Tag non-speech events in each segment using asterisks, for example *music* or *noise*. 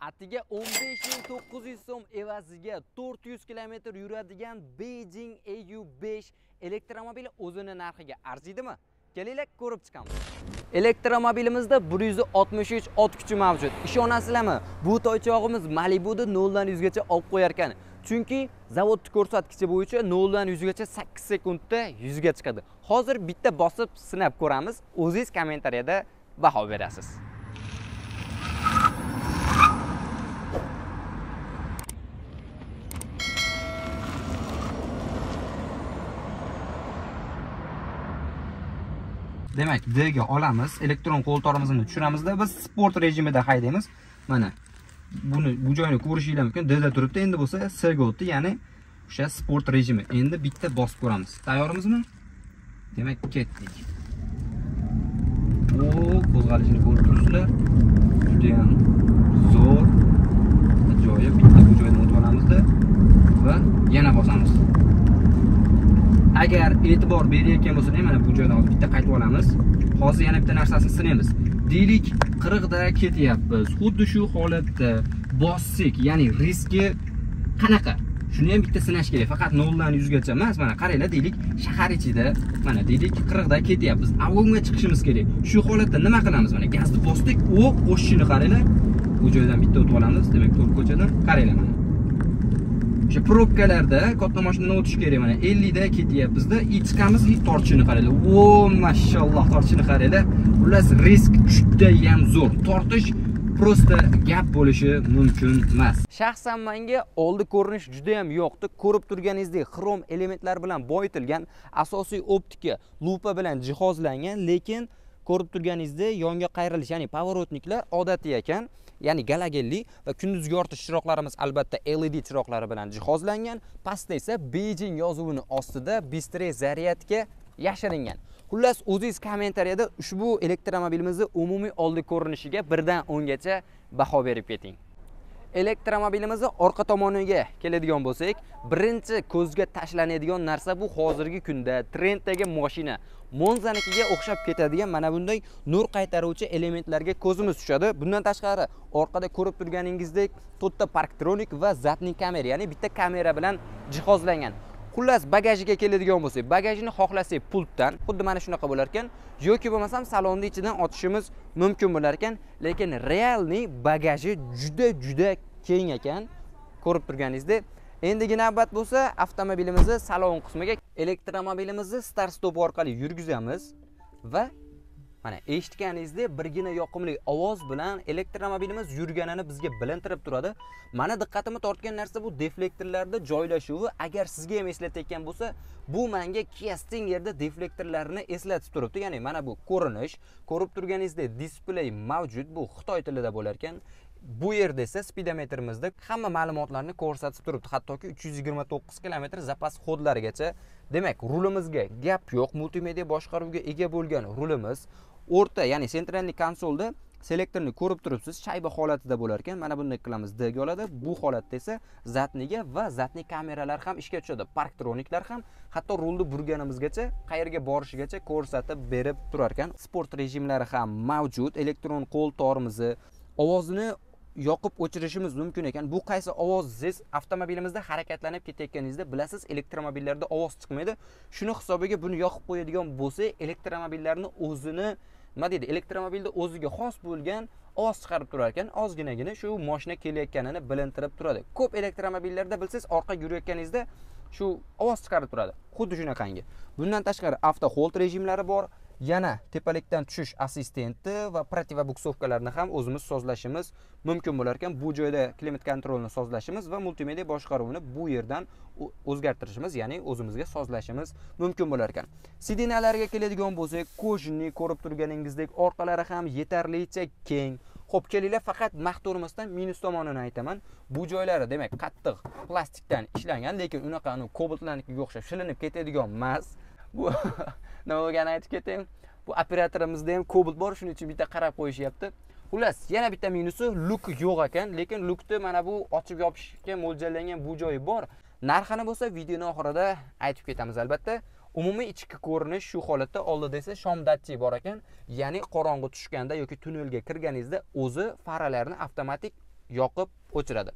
atiga 15900 so'm evaziga 400 kilometr yuradigan Beijing AU5 elektromobili o'zini narxiga arziydimi? Kelinglar ko'rib chiqamiz. Elektromobilimizda 163 ot kuchi mavjud. Ishonasizlarmi? Bu toychog'imiz Malibuda 0 dan 100 gacha olib qo'yar ekan. Chunki zavod ko'rsatkichi bo'yicha 0 dan 100 gacha 8 sekundda 100 ga chiqadi. Hozir bitta bosib sinab ko'ramiz. O'zingiz kommentariyada baho berasiz. Demak d ga olamiz elektron qo'ltorimizni tushiramizda biz sport rejimida haydaymiz. Mana buni bu joyni ko'rishinglar mumkin. D da turibdi endi bo'lsa s ga o'tdi ya'ni o'sha sport rejimi. Endi bitta bosib ko'ramiz. Tayyormizmi? Demak ketdik. O qo'zg'alishini ko'rib turibsizlar. Judayam zo'r ajoyib. Bitta bu joydan o'tib olamizda va yana bosamiz. Agar e'tibor berayotgan bo'lsa mana bu joydan hozir bitta qaytib olamiz. Hozir yana bitta narsasini sinaymiz. Deylik qirqda ketyapmiz. Xuddi shu holatda bossak ya'ni riski qanaqa? Shuni ham bitta sinash kerak. Faqat noldan yuzgacha emas mana qaranglar deylik shahar ichida mana deylik qirqda ketyapmiz. Avg'omga chiqishimiz kerak. Shu holatda nima qilamiz? Mana gazni bosdik o'q qo'shishini qaranglar. Bu joydan bitta o'tib olamiz demak to'rt ko'chadan. Qaranglar mana. O'sha probkalarda katta mashinadan o'tish kerak mana. 50 da ketyapmizda. И chiqamiz и tortishini qaranglar. Vo mashalloh tortishini qaranglar. Xullas risk judayam zo'r. Tortish просто gap bo'lishi mumkin emas. Shaxsan menga oldi ko'rinish juda ham yoqdi ko'rib turganingizdek xrom elementlar bilan boyitilgan asosiy optika lupa bilan jihozlangan lekin ko'rib turganingizdek yonga qayrilish ya'ni поворотникlar odatiy ekan. Ya'ni galagenli va kunduzgi yoritish chiroqlarimiz albatta led chiroqlari bilan jihozlangan. Pastda esa beijing yozuvini ostida bistre zaryadga yashiringan. Xullas o'zingiz kommentariyada ushbu elektromobilimizni umumiy oldi ko'rinishiga birdan o'ngacha baho berib keting. Elektromobilimizni orqa tomoniga keladigan bo'lsak birinchi ko'zga tashlanadigan narsa bu hozirgi kunda trenddagi mashina monzanikiga o'xshab ketadigan mana bunday nur qaytaruvchi elementlarga ko'zimiz tushadi. Bundan tashqari orqada ko'rib turganingizdek to'rtta parktronik va zadniy kamera ya'ni bitta kamera bilan jihozlangan. Xullas bagajiga keladigan bo'lsak bagajini xohlasak pultdan xuddi mana shunaqa bo'lar ekan. Yoki bo'lmasam salonni ichidan otishimiz mumkin bo'lar ekan. Lekin realniy bagaji juda juda keng ekan. Ko'rib turganingizdek endigi navbat bo'lsa avtomobilimizni salon qismiga elektromobilimizni start stop orqali yurgizamiz va mana eshitganingizdek birgina yoqimli ovoz bilan elektromobilimiz yurganini bizga bilintirib turadi. Mani diqqatimni tortgan narsa bu deflektorlarda joylashuvi. Agar sizga ham eslatayotgan bo'lsa bu menga Kia Stingerda deflektorlarini eslatib turibdi. Ya'ni mana bu ko'rinish ko'rib turganingizdek displey mavjud bu xitoy tilida bo'lar ekan. Bu yerda esa spidometrimizda hamma ma'lumotlarni ko'rsatib turibdi. Hattoki 329 kilometr zapas xodlarigacha. Demak rulimizga gap yo'q. Multimedia boshqaruvga ega bo'lgan rulimiz o'rta ya'ni sentralniy konsolda selektorni ko'rib turibsiz shayba holatida bo'lar ekan mana bunday qilamiz. D ga oladi. Bu holatda esa zatniga va zatni kameralar ham ishga tushadi. Parktroniklar ham hatto rulni burganimizgacha qayerga borishigacha ko'rsatib berib turar ekan sport rejimlari ham mavjud. Elektron qo'l tormizi ovozini yoqib o'chirishimiz mumkin ekan. Bu qaysi ovoz? Siz avtomobilimizda harakatlanib ketayotganingizda bilasiz elektromobillarda ovoz chiqmaydi. Shuni hisobiga buni yoqib qo'yadigan bo'lsak elektromobillarni o'zini nima deydi? Elektromobilni o'ziga xos bo'lgan ovoz chiqarib turar ekan ozginagina shu moshina kelayotganini bilintirib turadi. Ko'p elektromobillarda bilsangiz orqaga yurayotganingizda shu ovoz chiqarib turadi. Xuddi shunaqangi. Bundan tashqari avto hold rejimlari bor. Yana tepalikdan tushish assistenti va protivobuksovkalarni ham o'zimiz sozlashimiz mumkin bo'lar ekan. Bu joyda klimat kontrolni sozlashimiz va multimedia boshqaruvini bu yerdan o'zgartirishimiz ya'ni o'zimizga sozlashimiz mumkin bo'lar ekan. Sidinalarga keladigan bo'lsak kojni ko'rib turganingizdek orqalari ham yetarlicha keng. Ho'p kelinglar faqat maqtovmasdan minus tomonini aytaman. Bu joylari demak qattiq plastikdan ishlangan lekin unaqa kobaltlarnikiga o'xshab shilinib ketadigan emas bu *laughs* nima bo'lganini aytib ketaymi bu operatorimizda ham kobalt bor shuning uchun bitta qarab qo'yishyapti. Xullas yana bitta minusi luk yo'q ekan lekin lukni mana bu ochib yopishga mo'ljallangan bu joyi bor. Narxini bo'lsa videoni oxirida aytib ketamiz albatta. Umumiy ichki ko'rinish shu holatda oldida esa shom datchik bor ekan. Ya'ni qorong'i tushganda yoki tunnelga kirganingizda o'zi faralarni avtomatik yoqib o'chiradi.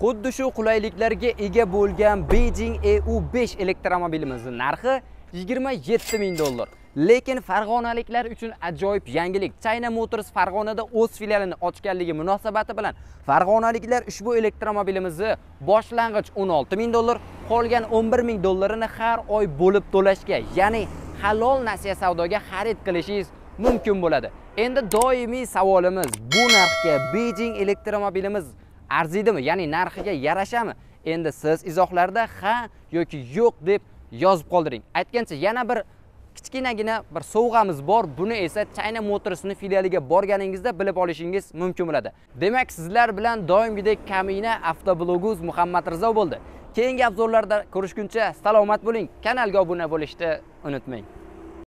Xuddi shu qulayliklarga ega bo'lgan Beijing EU5 elektromobilimizning narxi 27 ming dollar. Lekin farg'onaliklar uchun ajoyib yangilik. China motors farg'onada o'z filialini ochganligi munosabati bilan farg'onaliklar ushbu elektromobilimizni boshlang'ich 16 ming dollar qolgan 11 ming dollarini har oy bo'lib to'lashga ya'ni halol nasiya savdoga xarid qilishingiz mumkin bo'ladi. Endi doimiy savolimiz bu narxga Beijing elektromobilimiz arziydimi ya'ni narxiga yarashami? Endi siz izohlarda ha yoki yo'q deb yozib qoldiring. Aytgancha yana bir kichkinagina bir sovg'amiz bor. Buni esa china motorsni filialiga borganingizda bilib olishingiz mumkin bo'ladi. Demak sizlar bilan doimgidek kamina avtobloguz muhammad rizo bo'ldi. Keyingi obzorlarda ko'rishguncha salomat bo'ling. Kanalga obuna bo'lishni unutmang.